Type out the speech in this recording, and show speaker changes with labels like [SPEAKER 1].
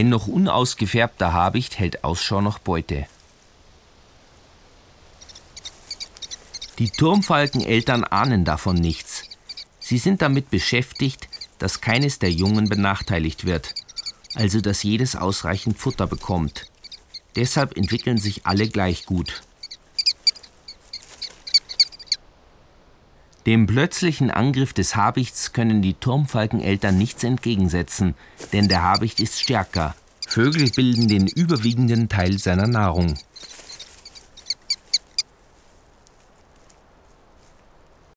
[SPEAKER 1] Ein noch unausgefärbter Habicht hält Ausschau nach Beute. Die Turmfalkeneltern ahnen davon nichts. Sie sind damit beschäftigt, dass keines der Jungen benachteiligt wird, also dass jedes ausreichend Futter bekommt. Deshalb entwickeln sich alle gleich gut. Dem plötzlichen Angriff des Habichts können die Turmfalkeneltern nichts entgegensetzen, denn der Habicht ist stärker. Vögel bilden den überwiegenden Teil seiner Nahrung.